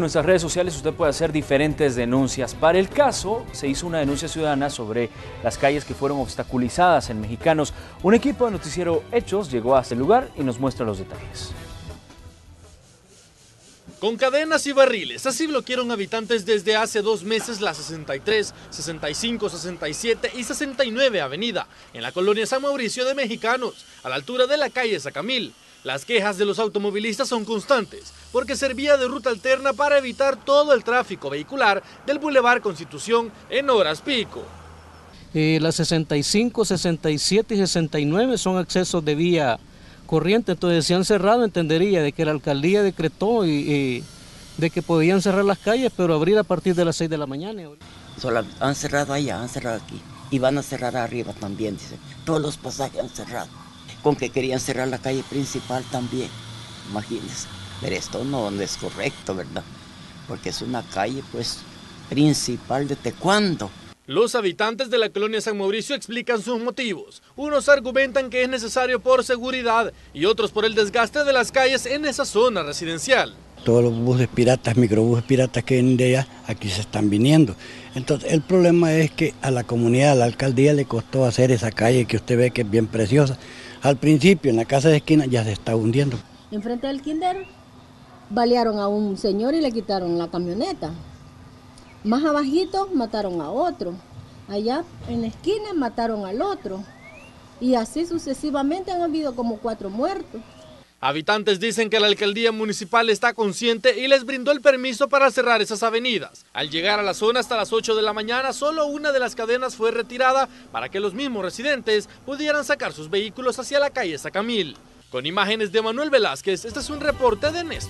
En nuestras redes sociales usted puede hacer diferentes denuncias. Para el caso, se hizo una denuncia ciudadana sobre las calles que fueron obstaculizadas en Mexicanos. Un equipo de Noticiero Hechos llegó a este lugar y nos muestra los detalles. Con cadenas y barriles, así bloquearon habitantes desde hace dos meses la 63, 65, 67 y 69 avenida, en la colonia San Mauricio de Mexicanos, a la altura de la calle Sacamil. Las quejas de los automovilistas son constantes, porque servía de ruta alterna para evitar todo el tráfico vehicular del Boulevard Constitución en horas pico. Eh, las 65, 67 y 69 son accesos de vía corriente, entonces si han cerrado entendería de que la alcaldía decretó y, de que podían cerrar las calles, pero abrir a partir de las 6 de la mañana. Solo han cerrado allá, han cerrado aquí y van a cerrar arriba también, dice. Todos los pasajes han cerrado, con que querían cerrar la calle principal también, imagínense. Pero esto no, es correcto, ¿verdad? Porque es una calle pues principal de Tecuando. Los habitantes de la colonia San Mauricio explican sus motivos. Unos argumentan que es necesario por seguridad y otros por el desgaste de las calles en esa zona residencial. Todos los buses piratas, microbuses piratas que vienen de allá, aquí se están viniendo. Entonces el problema es que a la comunidad, a la alcaldía le costó hacer esa calle que usted ve que es bien preciosa. Al principio en la casa de esquina ya se está hundiendo. Enfrente del kinder balearon a un señor y le quitaron la camioneta. Más abajito mataron a otro. Allá en la esquina mataron al otro. Y así sucesivamente han habido como cuatro muertos. Habitantes dicen que la alcaldía municipal está consciente y les brindó el permiso para cerrar esas avenidas. Al llegar a la zona hasta las 8 de la mañana, solo una de las cadenas fue retirada para que los mismos residentes pudieran sacar sus vehículos hacia la calle Sacamil. Con imágenes de Manuel Velázquez, este es un reporte de Néstor.